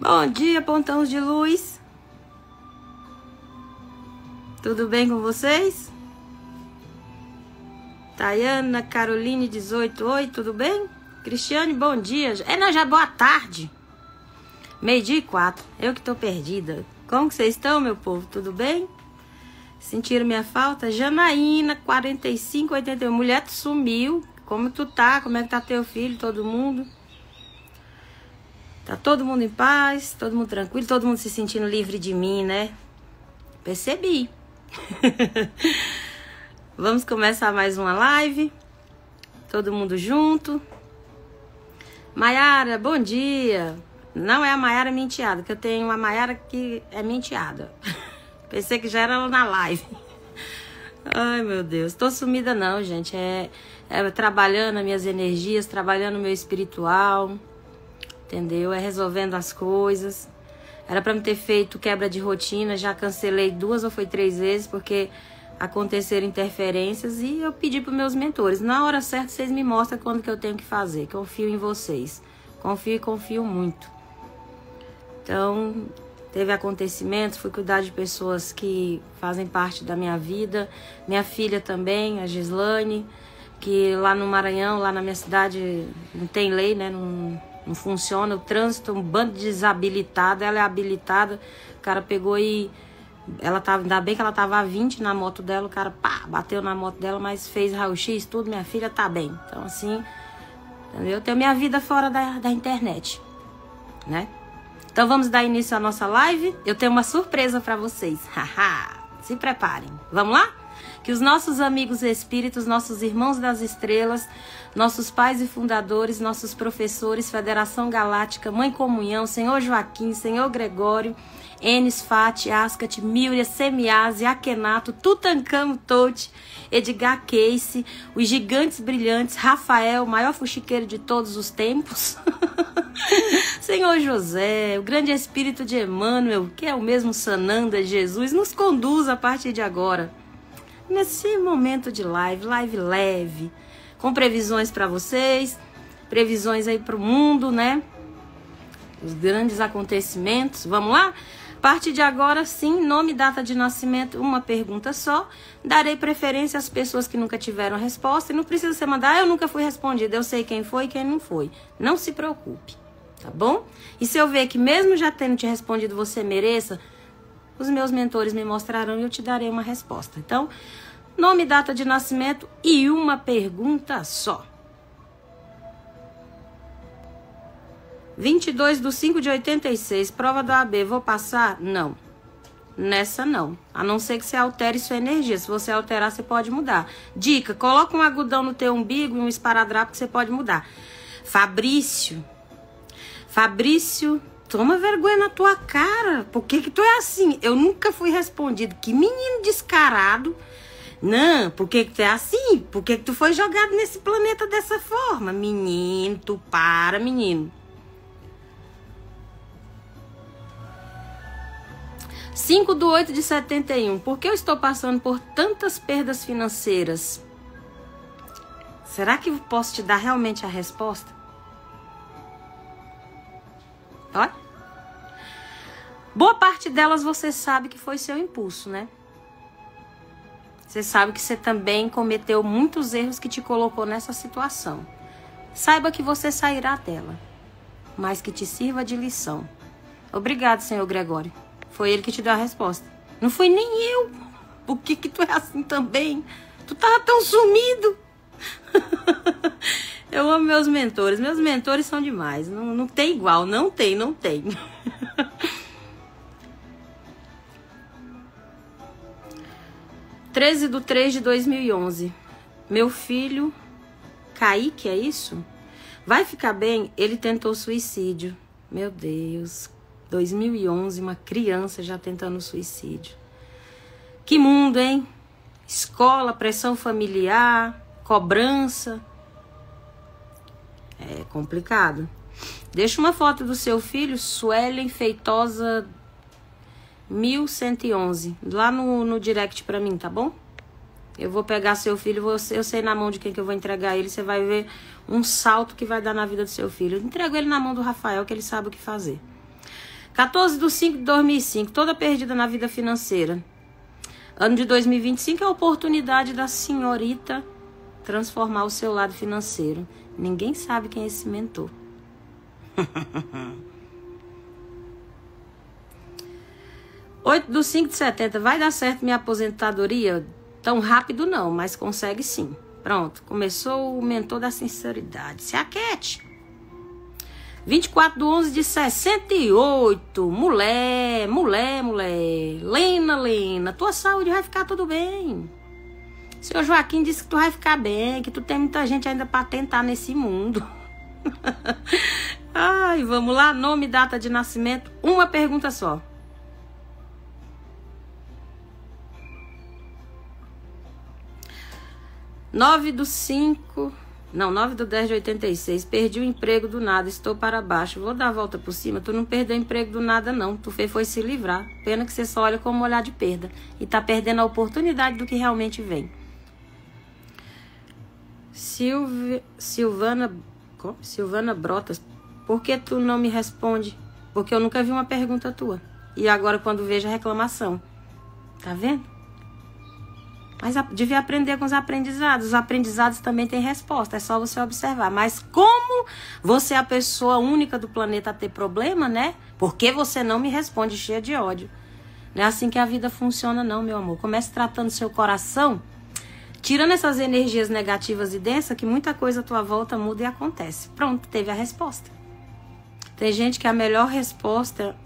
Bom dia, pontões de luz. Tudo bem com vocês? Tayana, Caroline, 18, oi, tudo bem? Cristiane, bom dia. É, não, já boa tarde. Meio dia e quatro. Eu que tô perdida. Como que vocês estão, meu povo? Tudo bem? Sentiram minha falta? Janaína, 45, 81. Mulher, tu sumiu. Como tu tá? Como é que tá teu filho, todo mundo? Tá todo mundo em paz, todo mundo tranquilo, todo mundo se sentindo livre de mim, né? Percebi. Vamos começar mais uma live. Todo mundo junto. Maiara, bom dia. Não é a Maiara menteada, que eu tenho uma Maiara que é menteada. Pensei que já era na live. Ai, meu Deus. Tô sumida não, gente. É, é trabalhando as minhas energias, trabalhando o meu espiritual. Entendeu? É resolvendo as coisas. Era para me ter feito quebra de rotina, já cancelei duas ou foi três vezes porque aconteceram interferências e eu pedi para meus mentores, na hora certa vocês me mostram quando que eu tenho que fazer. Confio em vocês. Confio e confio muito. Então, teve acontecimentos, fui cuidar de pessoas que fazem parte da minha vida. Minha filha também, a Gislane, que lá no Maranhão, lá na minha cidade, não tem lei, né? Não, não funciona. O trânsito, um bando de ela é habilitada. O cara pegou e. Ela tava, ainda bem que ela tava a 20 na moto dela, o cara pá, bateu na moto dela, mas fez raio-x, tudo, minha filha tá bem. Então, assim? Eu tenho minha vida fora da, da internet, né? Então vamos dar início à nossa live. Eu tenho uma surpresa para vocês. Se preparem. Vamos lá? Que os nossos amigos espíritos, nossos irmãos das estrelas, nossos pais e fundadores, nossos professores, Federação Galáctica, Mãe Comunhão, Senhor Joaquim, Senhor Gregório, Enes Fati, Ascat, Milria, Semiase, Akenato, Tutankamo Tote, Edgar Case, os gigantes brilhantes, Rafael, o maior fuxiqueiro de todos os tempos, Senhor José, o grande espírito de Emmanuel, que é o mesmo Sananda Jesus, nos conduz a partir de agora. Nesse momento de live, live leve, com previsões para vocês, previsões aí para o mundo, né? Os grandes acontecimentos. Vamos lá? A partir de agora, sim, nome data de nascimento, uma pergunta só. Darei preferência às pessoas que nunca tiveram resposta. E não precisa você mandar, ah, eu nunca fui respondida, eu sei quem foi e quem não foi. Não se preocupe, tá bom? E se eu ver que mesmo já tendo te respondido você mereça, os meus mentores me mostrarão e eu te darei uma resposta. Então, nome, data de nascimento e uma pergunta só. 22 do 5 de 86, prova do AB, vou passar? Não. Nessa não. A não ser que você altere sua energia. Se você alterar, você pode mudar. Dica: coloca um agudão no teu umbigo e um esparadrapo que você pode mudar. Fabrício. Fabrício, toma vergonha na tua cara. Por que que tu é assim? Eu nunca fui respondido. Que menino descarado. Não, por que, que tu é assim? Por que, que tu foi jogado nesse planeta dessa forma? Menino, tu para, menino. 5 de 8 de 71. Por que eu estou passando por tantas perdas financeiras? Será que eu posso te dar realmente a resposta? Olha. Boa parte delas você sabe que foi seu impulso, né? Você sabe que você também cometeu muitos erros que te colocou nessa situação. Saiba que você sairá dela, mas que te sirva de lição. Obrigado, senhor Gregório. Foi ele que te deu a resposta. Não foi nem eu. Por que que tu é assim também? Tu tava tão sumido. eu amo meus mentores. Meus mentores são demais. Não, não tem igual. Não tem, não tem. Treze do 3 de 2011. Meu filho, Kaique, é isso? Vai ficar bem? Ele tentou suicídio. Meu Deus, 2011, uma criança já tentando suicídio. Que mundo, hein? Escola, pressão familiar, cobrança. É complicado. Deixa uma foto do seu filho, Suelen Feitosa 1111, lá no, no direct pra mim, tá bom? Eu vou pegar seu filho, você, eu sei na mão de quem que eu vou entregar ele, você vai ver um salto que vai dar na vida do seu filho. Entrego ele na mão do Rafael, que ele sabe o que fazer. 14 de 5 de 2005, toda perdida na vida financeira. Ano de 2025 é a oportunidade da senhorita transformar o seu lado financeiro. Ninguém sabe quem é esse mentor. 8 do 5 de 70, vai dar certo minha aposentadoria? Tão rápido não, mas consegue sim. Pronto, começou o mentor da sinceridade. Se aquete. 24 do 11 de 68. Mulher, mulher, mulher. Lena, Lena, tua saúde vai ficar tudo bem. Senhor Joaquim disse que tu vai ficar bem, que tu tem muita gente ainda para tentar nesse mundo. Ai, vamos lá, nome, data de nascimento, uma pergunta só. 9 do 5. Não, 9 do 10 de 86. Perdi o emprego do nada, estou para baixo. Vou dar a volta por cima. Tu não perdeu emprego do nada, não. Tu fez foi se livrar. Pena que você só olha como olhar de perda. E tá perdendo a oportunidade do que realmente vem. Silvia, Silvana, Silvana Brotas, por que tu não me responde? Porque eu nunca vi uma pergunta tua. E agora, quando vejo a reclamação. Tá vendo? Mas devia aprender com os aprendizados. Os aprendizados também têm resposta, é só você observar. Mas como você é a pessoa única do planeta a ter problema, né? Por que você não me responde cheia de ódio? Não é assim que a vida funciona, não, meu amor. Comece tratando seu coração, tirando essas energias negativas e densas, que muita coisa à tua volta muda e acontece. Pronto, teve a resposta. Tem gente que a melhor resposta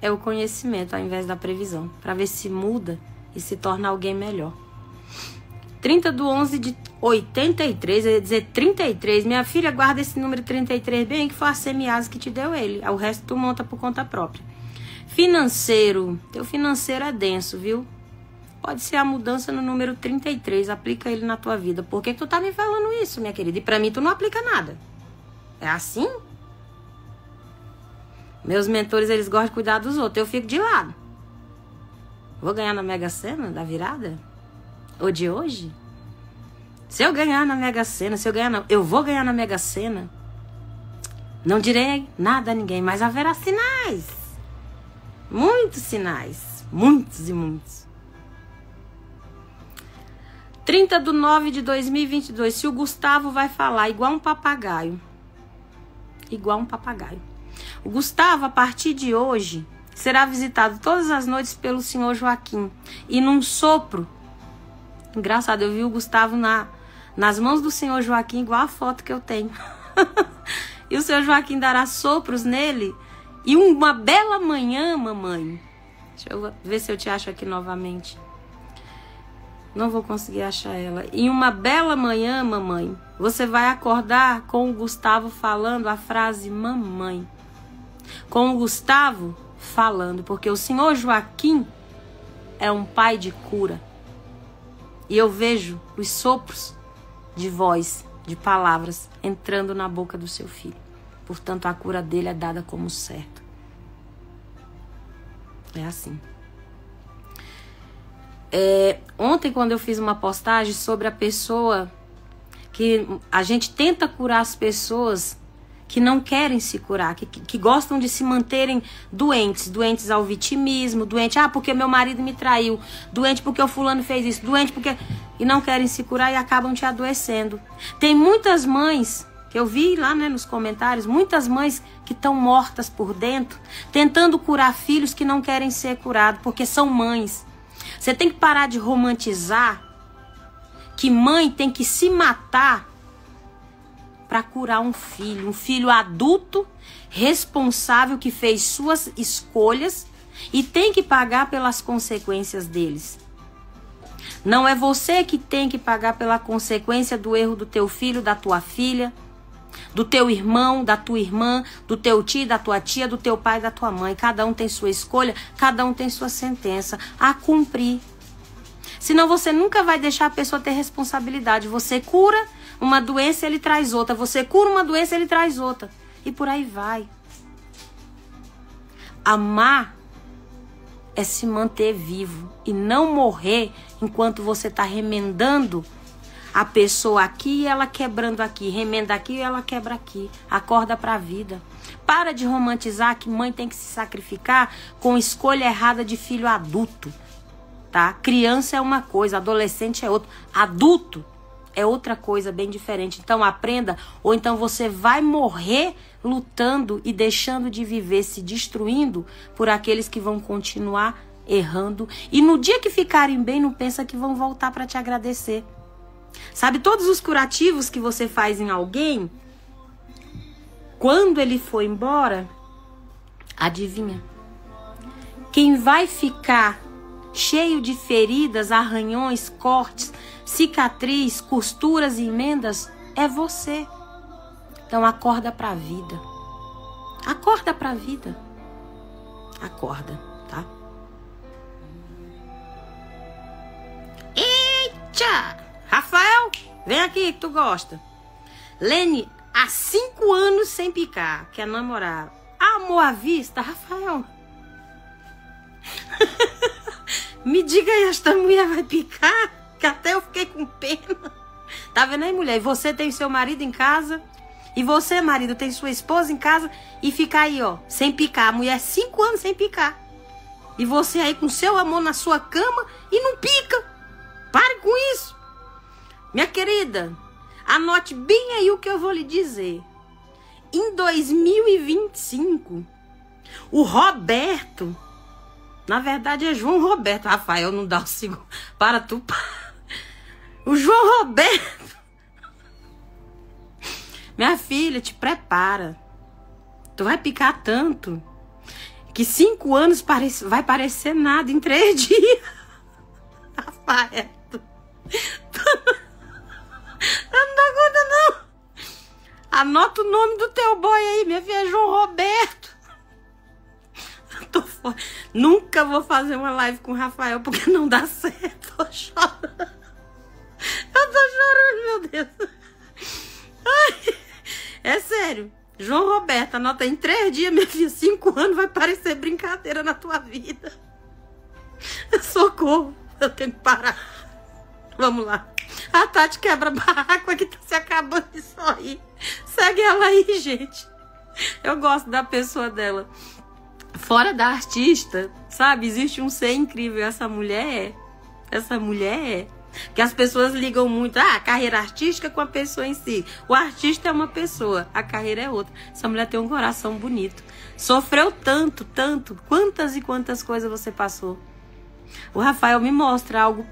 é o conhecimento ao invés da previsão, para ver se muda e se torna alguém melhor. 30 do 11 de 83, eu ia dizer 33. Minha filha, guarda esse número 33 bem, que foi a semiase que te deu ele. O resto tu monta por conta própria. Financeiro. Teu financeiro é denso, viu? Pode ser a mudança no número 33. Aplica ele na tua vida. Por que, tu tá me falando isso, minha querida? E pra mim tu não aplica nada. É assim? Meus mentores, eles gostam de cuidar dos outros. Eu fico de lado. Vou ganhar na Mega Sena da virada? ou de hoje? Se eu ganhar na Mega Sena, se eu ganhar, na, eu vou ganhar na Mega Sena. Não direi nada a ninguém, mas haverá sinais. Muitos sinais, muitos e muitos. 30 de 9 de 2022. Se o Gustavo vai falar igual um papagaio. Igual um papagaio. O Gustavo, a partir de hoje, será visitado todas as noites pelo senhor Joaquim. E num sopro Engraçado, eu vi o Gustavo na, nas mãos do senhor Joaquim, igual a foto que eu tenho. e o senhor Joaquim dará sopros nele. E uma bela manhã, mamãe. Deixa eu ver se eu te acho aqui novamente. Não vou conseguir achar ela. Em uma bela manhã, mamãe, você vai acordar com o Gustavo falando a frase mamãe. Com o Gustavo falando, porque o senhor Joaquim é um pai de cura. E eu vejo os sopros de voz, de palavras entrando na boca do seu filho. Portanto, a cura dele é dada como certo. É assim. É, ontem, quando eu fiz uma postagem sobre a pessoa que a gente tenta curar as pessoas que não querem se curar, que, que, gostam de se manterem doentes, doentes ao vitimismo, doente, ah, porque meu marido me traiu, doente porque o fulano fez isso, doente porque. E não querem se curar e acabam te adoecendo. Tem muitas mães, que eu vi lá né, nos comentários, muitas mães que estão mortas por dentro, tentando curar filhos que não querem ser curados, porque são mães. Você tem que parar de romantizar que mãe tem que se matar para curar um filho, um filho adulto, responsável que fez suas escolhas e tem que pagar pelas consequências deles. Não é você que tem que pagar pela consequência do erro do teu filho, da tua filha, do teu irmão, da tua irmã, do teu tio, da tua tia, do teu pai, da tua mãe. Cada um tem sua escolha, cada um tem sua sentença a cumprir. Senão você nunca vai deixar a pessoa ter responsabilidade. Você cura uma doença, ele traz outra. Você cura uma doença, ele traz outra. E por aí vai. Amar é se manter vivo e não morrer enquanto você está remendando a pessoa aqui ela quebrando aqui, remenda aqui ela quebra aqui. Acorda para a vida. Para de romantizar que mãe tem que se sacrificar com escolha errada de filho adulto, tá? Criança é uma coisa, adolescente é outra, adulto é outra coisa bem diferente. Então aprenda, ou então você vai morrer lutando e deixando de viver, se destruindo por aqueles que vão continuar errando. E no dia que ficarem bem, não pensa que vão voltar para te agradecer. Sabe, todos os curativos que você faz em alguém, quando ele for embora, adivinha? Quem vai ficar cheio de feridas, arranhões, cortes, cicatriz, costuras e emendas é você. Então acorda para a vida. Acorda para a vida. Acorda, tá? Eita! Vem aqui que tu gosta. Lene, há cinco anos sem picar, quer namorar. Amor à vista, Rafael. Me diga aí, esta mulher vai picar? que até eu fiquei com pena. Tá vendo aí, mulher? E você tem seu marido em casa, e você, marido, tem sua esposa em casa, e fica aí, ó, sem picar. A mulher, cinco anos sem picar. E você aí com seu amor na sua cama e não pica. Pare com isso. Minha querida, anote bem aí o que eu vou lhe dizer. Em 2025, o Roberto, na verdade é João Roberto, Rafael, não dá o segundo. Para tu. O João Roberto. Minha filha, te prepara. Tu vai picar tanto que cinco anos vai parecer nada em três dias. Rafael. Nunca vou fazer uma live com o Rafael porque não dá certo. Tô chorando. Eu tô chorando, meu Deus. Ai, é sério. João Roberto, anota em três dias, minha filha, cinco anos vai parecer brincadeira na tua vida. Socorro, eu tenho que parar. Vamos lá. A Tati quebra barraco aqui, tá se acabando de sorrir. Segue ela aí, gente. Eu gosto da pessoa dela. Fora da artista, sabe? Existe um ser incrível. Essa mulher é. Essa mulher é. Que as pessoas ligam muito ah, a carreira artística com a pessoa em si. O artista é uma pessoa, a carreira é outra. Essa mulher tem um coração bonito. Sofreu tanto, tanto. Quantas e quantas coisas você passou. O Rafael me mostra algo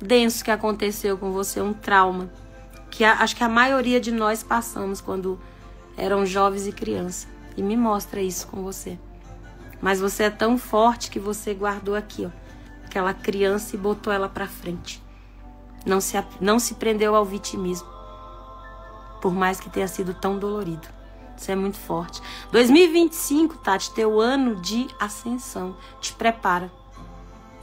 denso que aconteceu com você, um trauma. Que a, acho que a maioria de nós passamos quando eram jovens e crianças. E me mostra isso com você. Mas você é tão forte que você guardou aqui, ó aquela criança e botou ela para frente. Não se, não se prendeu ao vitimismo, por mais que tenha sido tão dolorido. Isso é muito forte. 2025, Tati, teu ano de ascensão. Te prepara.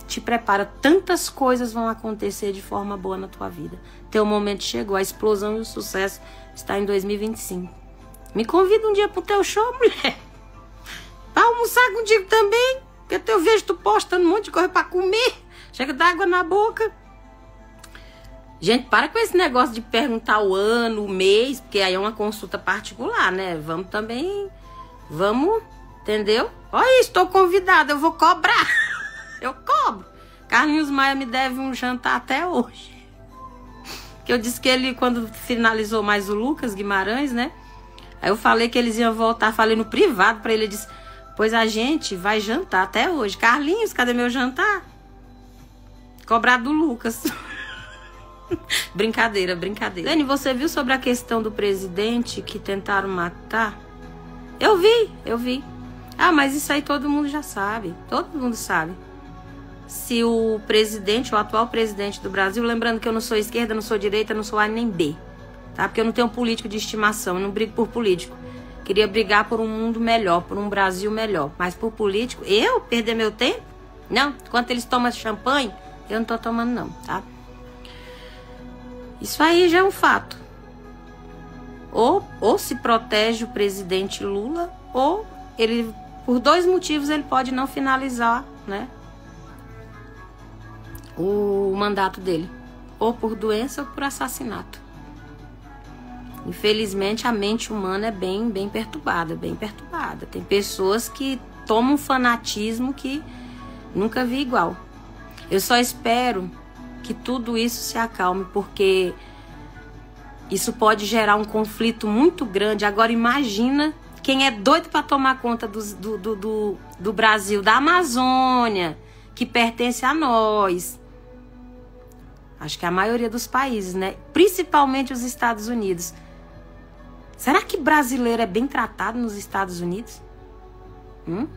Te prepara. Tantas coisas vão acontecer de forma boa na tua vida. Teu momento chegou. A explosão e o sucesso está em 2025. Me convida um dia pro teu show, mulher. Almoçar contigo também. Porque eu vejo tu postando um monte de coisa pra comer. Chega d'água na boca. Gente, para com esse negócio de perguntar o ano, o mês, porque aí é uma consulta particular, né? Vamos também. Vamos, entendeu? Olha, estou convidada, eu vou cobrar. Eu cobro. Carlinhos Maia me deve um jantar até hoje. Que eu disse que ele, quando finalizou mais o Lucas Guimarães, né? Aí eu falei que eles iam voltar, falei no privado para ele, ele disse: Pois a gente vai jantar até hoje. Carlinhos, cadê meu jantar? Cobrado do Lucas. brincadeira, brincadeira. Dani, você viu sobre a questão do presidente que tentaram matar? Eu vi, eu vi. Ah, mas isso aí todo mundo já sabe. Todo mundo sabe. Se o presidente, o atual presidente do Brasil, lembrando que eu não sou esquerda, não sou direita, não sou A nem B, tá? Porque eu não tenho político de estimação, eu não brigo por político. Queria brigar por um mundo melhor, por um Brasil melhor. Mas por político, eu perder meu tempo? Não. Enquanto eles tomam champanhe, eu não tô tomando não, tá? Isso aí já é um fato. Ou, ou se protege o presidente Lula, ou ele, por dois motivos, ele pode não finalizar, né? O mandato dele. Ou por doença ou por assassinato. Infelizmente a mente humana é bem, bem perturbada, bem perturbada. Tem pessoas que tomam um fanatismo que nunca vi igual. Eu só espero que tudo isso se acalme, porque isso pode gerar um conflito muito grande. Agora imagina quem é doido para tomar conta do, do, do, do, Brasil, da Amazônia, que pertence a nós. Acho que a maioria dos países, né? Principalmente os Estados Unidos. Será que brasileiro é bem tratado nos Estados Unidos? Hum?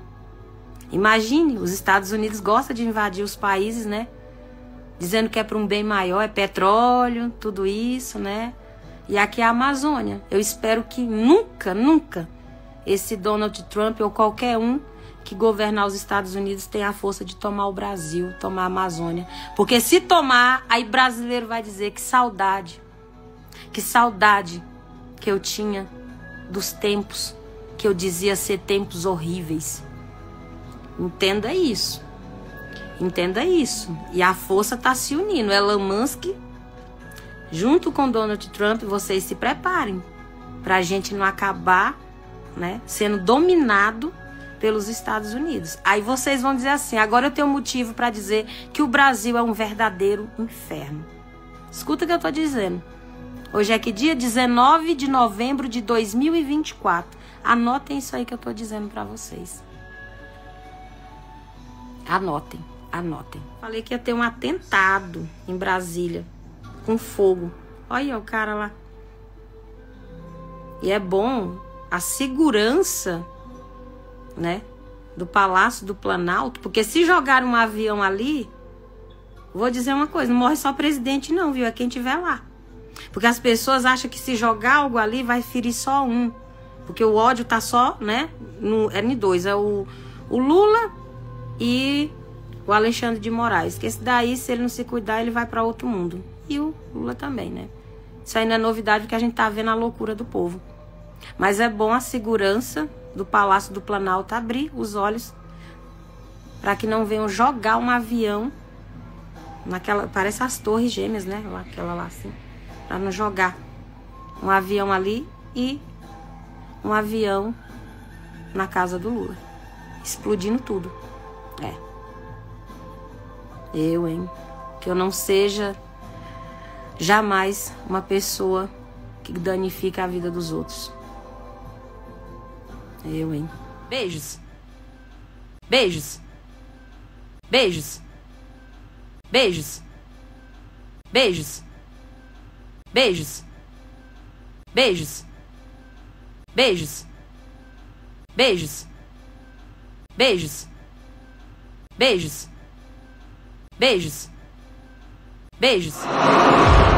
Imagine, os Estados Unidos gostam de invadir os países, né? Dizendo que é para um bem maior, é petróleo, tudo isso, né? E aqui é a Amazônia. Eu espero que nunca, nunca esse Donald Trump ou qualquer um que governar os Estados Unidos tenha a força de tomar o Brasil, tomar a Amazônia. Porque se tomar, aí brasileiro vai dizer que saudade, que saudade que eu tinha dos tempos que eu dizia ser tempos horríveis. Entenda isso. Entenda isso. E a força está se unindo. Elon Musk, junto com Donald Trump, vocês se preparem para a gente não acabar né, sendo dominado pelos Estados Unidos. Aí vocês vão dizer assim: agora eu tenho motivo para dizer que o Brasil é um verdadeiro inferno. Escuta o que eu estou dizendo. Hoje é que dia 19 de novembro de 2024. Anotem isso aí que eu estou dizendo para vocês. Anotem, anotem. Falei que ia ter um atentado em Brasília com fogo. Olha o cara lá. E é bom a segurança, né, do Palácio do Planalto, porque se jogar um avião ali, vou dizer uma coisa, não morre só presidente não, viu? É quem tiver lá. Porque as pessoas acham que se jogar algo ali vai ferir só um. Porque o ódio tá só, né, no é em dois, é o, o Lula e o Alexandre de Moraes. Que esse daí, se ele não se cuidar, ele vai para outro mundo. E o Lula também, né? Isso não é novidade, porque a gente tá vendo a loucura do povo. Mas é bom a segurança do Palácio do Planalto abrir os olhos para que não venham jogar um avião naquela, parece as torres gêmeas, né? Aquela lá assim, para não jogar um avião ali e um avião na casa do Lula, explodindo tudo. É. Eu, hein? Que eu não seja jamais uma pessoa que danifica a vida dos outros. Eu, hein? Beijos. Beijos. Beijos. Beijos. Beijos. Beijos. Beijos. Beijos. Beijos. Beijos. Beijos. Beijos. Beijos.